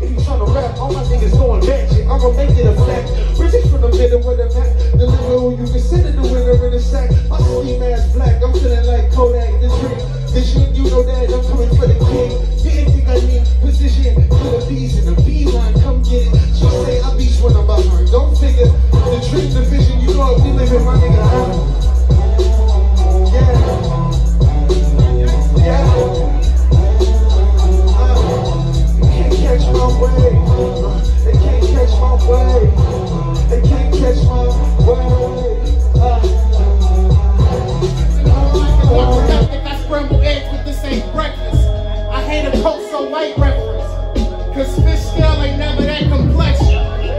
If you tryna rap, all my niggas going matching. I'ma make it a fact. British from the middle with a map. Deliver who you consider the winner in the sack. My scheme ass black. I'm feeling like Kodak. This The trick. Vision, you know that I'm coming for the king. Didn't think I need position. For the bees in the beeline. Come get it. She say I beats when I'm behind. Don't figure. The dream, the vision. You know we live in my nigga. Yeah. They can't catch my way. Uh, if I scramble eggs, but this ain't breakfast. I hate a post so white reference. Cause fish scale ain't never that complexion.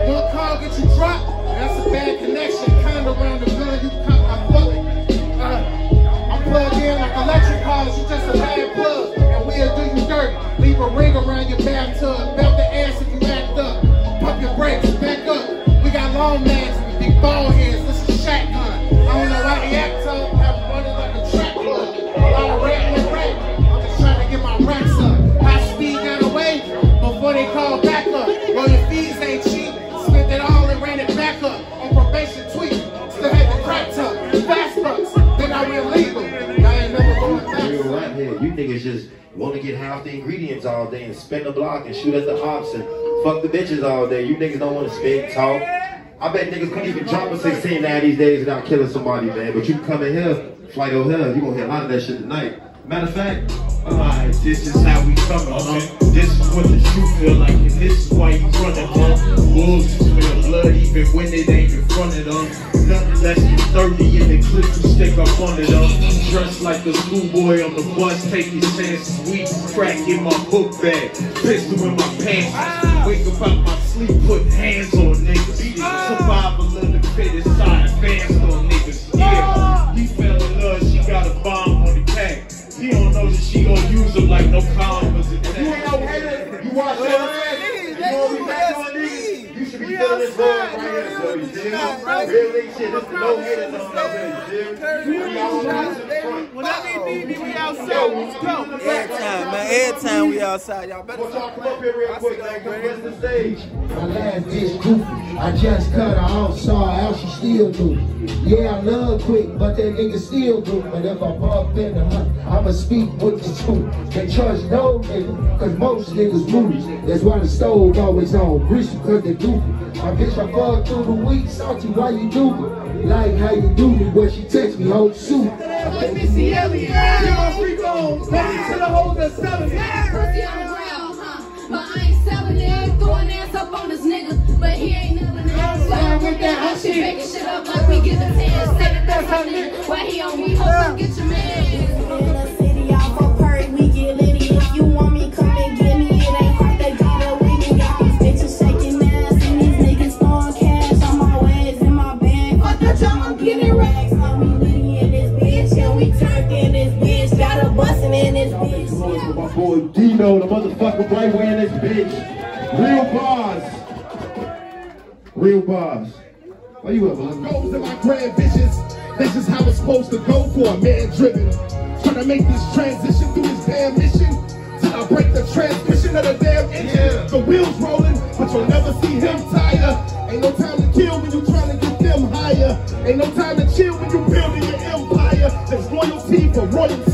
One call get you dropped, that's a bad connection. Kinda around the gun, you come, I fuck it. Uh, I'm plugged in like electric you just a bad plug. And we'll do you dirty. Leave a ring around your bathtub. Belt the ass if you act up. Pump your brakes, long mags with big heads. This is. I don't know why they act tough. Have running like a track club. A lot of rap and rap. I'm just trying to get my racks up. High speed got away before they call back up. Well, your fees ain't cheap. Spent it all and ran it back up. On probation tweet. Still had the crack tuck. Fast bucks. Then I went legal. I ain't never going back. Real here. You niggas just want to get half the ingredients all day and spin the block and shoot at the ops and fuck the bitches all day. You niggas don't want to spit, talk. I bet niggas couldn't even drop a 16 now these days without killing somebody, man. But you come in here, flight over here, you gonna hear a lot of that shit tonight. Matter of fact, Alright, this is how we coming, huh? This is what the truth feel like, and this is why you running, huh? Wolves smell blood even when it ain't in front of them. Nothing less than 30 in the clip to stick up under uh. them. Dressed like a schoolboy on the bus, taking chances. Weed crack in my book bag, pistol in my pants. Wake up out my sleep, put hands on niggas. Survival of the fittest side, advanced on niggas. Yeah, he fell in love, she got a bomb on the pack. He don't know that she gon' use him like no condoms right. Every time, man. Every time we outside, y'all better. Y'all come up here real quick, man? Come rest the stage. My last bitch goofy. I just cut her off, saw out, she still do. Yeah, I love quick, but that nigga still do. But if I pop in the hunt, I'ma speak with the truth. Can't trust no nigga, cause most niggas moody. That's why the stove always on. Greasy cause they goofy. My bitch, I fall through the week, salty, why you do me? Like how you do me, when she text me, whole suit. Like Missy Elliott. Get my freak on. Back to the hoes that selling it. Pussy on the ground, huh? But I ain't selling it. Throwing ass up on this nigga, but he ain't never there. Slide with that hot shit. Making shit up like we give a 10. Say that that's how nigga. Why he on me? The motherfucker right way in this bitch. Real bars. Real bars. Where you man? Goals and my grand bitches. This is how it's supposed to go for a man driven. Trying to make this transition through this damn mission. Till I break the transmission of the damn engine. The wheels rolling, but you'll never see him tire. Ain't no time to kill when you're trying to get them higher. Ain't no time to chill when you're building your empire. There's loyalty for royalty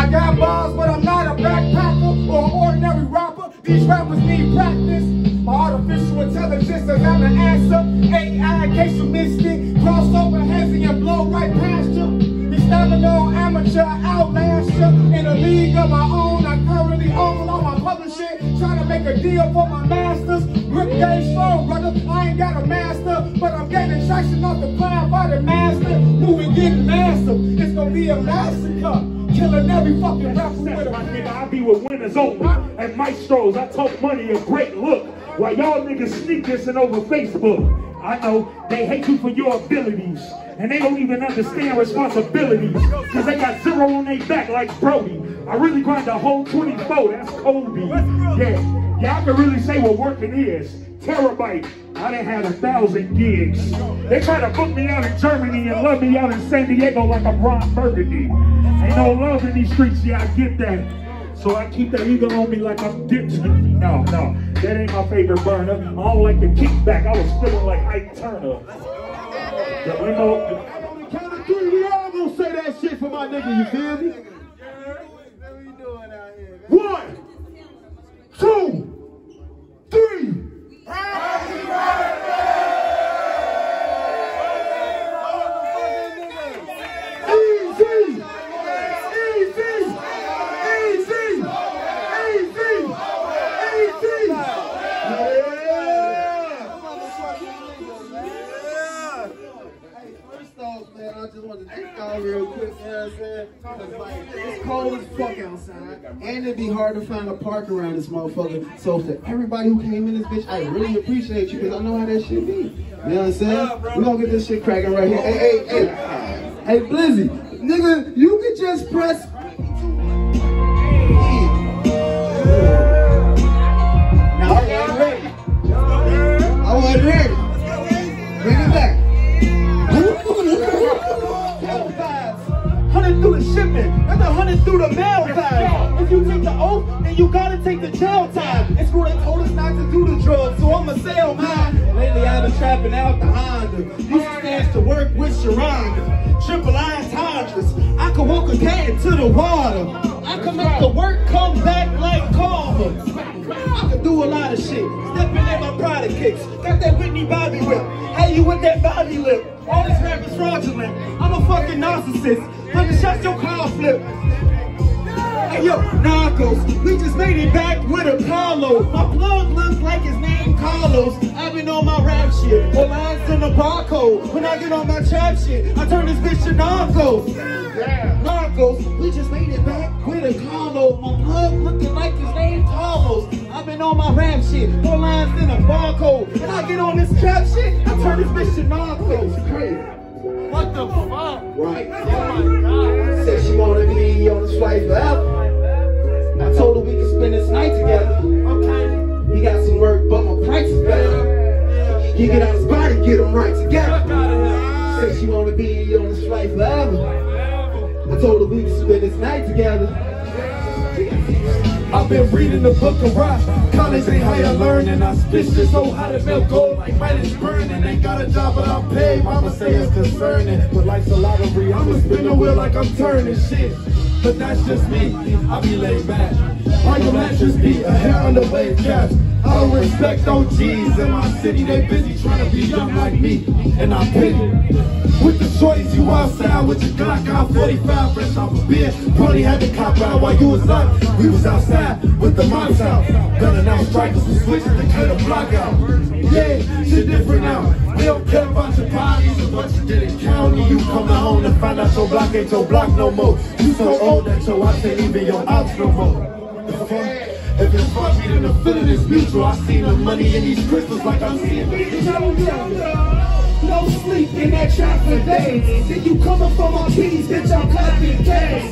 I got bars, but I'm not a backpacker or an ordinary rapper. These rappers need practice. My artificial intelligence is not an answer. AI, in case you missed it. Crossover heavy and blow right past you. This stamina amateur outlaster. In a league of my own, I currently own all my publishing. Trying to make a deal for my masters. Grip game slow, brother. I ain't got a master, but I'm getting traction off the climb by the master. Moving, getting massive. It's gonna be a massacre. Killing every fucking rapper with a My nigga, I be with winners only. And maestros, I talk money a great look. While y'all niggas sneak dissing over Facebook. I know they hate you for your abilities. And they don't even understand responsibilities. Cause they got zero on their back like Brody. I really grind the whole 24, that's Kobe. Yeah, yeah, I can really say what working is. Terabyte. I done had a thousand gigs. They try to book me out in Germany and love me out in San Diego like I'm Ron Burgundy. Ain't no love in these streets, yeah, I get that. So I keep that eagle on me like I'm dipped. No, no, that ain't my favorite burner. I don't like the kickback. I was feeling like Ike Turner. The limo, On the count of three, we all gonna say that shit for my nigga, you feel me? Hard to find a park around this motherfucker. So to everybody who came in this bitch, I really appreciate you, because I know how that shit be. You know what I'm saying? We gonna get this shit cracking right here. Hey, hey, hey, hey, Blizzy, nigga, you could just press Now, I wasn't ready. I wasn't ready. Bring it back. Hundred through the shipment, and a hundred through the mail time. If you take the oath, then you gotta take the jail time. In school they told us not to do the drugs, so I'ma sell mine. Lately I've been trapping out the Honda. Used to stand to work with Sharonda. Triple eyes Hondras. I could walk a cat into the water. I could make the work come back like karma. I could do a lot of shit. Stepping in my product kicks. Got that Whitney Bobby whip. Hey, you with that Bobby lip. All this rap is fraudulent. I'm a fucking narcissist. Hundred shots, your car flip. Hey yo, Narcos, we just made it back with Apollo. My plug looks like his name Carlos. I've been on my rap shit, or lines in the barcode. When I get on my trap shit, I turn this bitch to Narcos. Narcos, we just made it back with a Carlo. My plug looking like his name Carlos. I've been on my rap shit, four lines in a barcode. When I get on this trap shit, I turn this bitch to Narcos. Crazy. What the fuck? Right. Oh my god. Said she wanted me on this flight forever. I told her we could spend this night together. Okay. He got some work, but my price is better. He get out his body, get him right together. Said she wanna be on this flight forever. I told her we could spend this night together. I've been reading the book of rock. College ain't how you learn, and I spit shit so hot it melt gold like mine is burning. Ain't got a job, but I'm paid. Mama say it's concerning, but life's a lottery. I'ma spin the wheel like I'm turning shit. But that's just me. I be laid back. On your mattress beat, a hair under wave caps. I don't respect OGs in my city. They busy trying to be young like me, and I pity. With the choice, you outside with your Glock out 45 fresh off a beer. Probably had to cop out while you was up. We was outside with the moms out. Gunning out strikers with switches to clear the block out. Yeah, shit different now. We don't care about your bodies or what you did in county. You come to find out your block ain't your block no more. You so old that your watch ain't even your ops no more. If it's fuck me, then the feeling is mutual. I seen the money in these crystals like I'm seeing the no sleep in that trap for days. Then you coming for my keys, bitch, I'm clapping gas.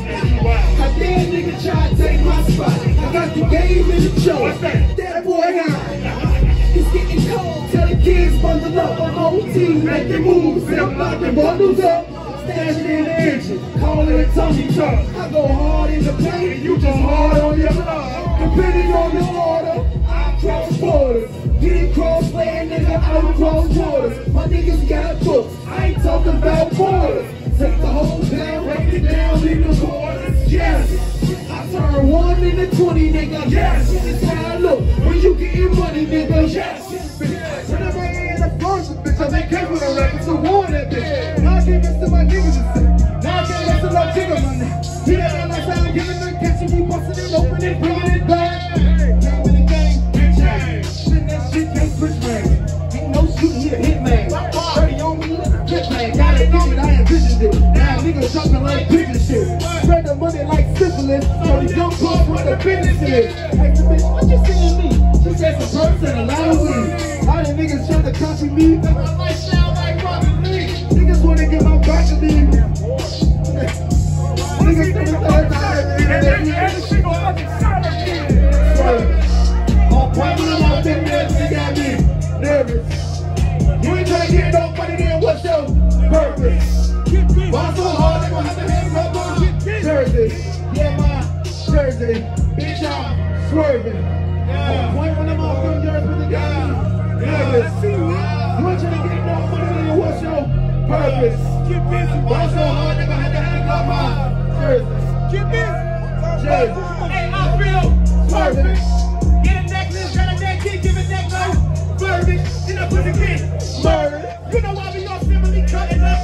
I dare nigga try to take my spot. I got the game in the show. That boy high. It's getting cold. Tell the kids bundle up. I'm on team, making moves. Zip locking bundles up. Stashing in the calling it Tony truck. I go hard in the paint, and you just hard on your love. Depending on your order, I cross borders. Get cross land, nigga, out cross borders. My niggas got books, I ain't talking about borders. Take the whole town, break it down in the quarters. Yes, I turn one into 20, nigga. Yes, this is how I look when you getting money, nigga. Yes, turn up my hand up first, bitch. I make careful to rap, it's a war that bitch. Syphilis. So these young girls with the business is. Hey, the bitch, what you seeing me? She said some birds and a lot of. All the niggas trying to copy me. I might sound like Robin Lee. Niggas wanna get my back to me. Niggas it's all time. Every purpose. Get busy. What's so hard that I had to hang up my Jesus. Get busy. Jesus. Hey, I feel perfect. Get a necklace, got a neck, kid, give a neck, no. Bourbon, then I put the kid. Murder. You know why we all simply cutting up.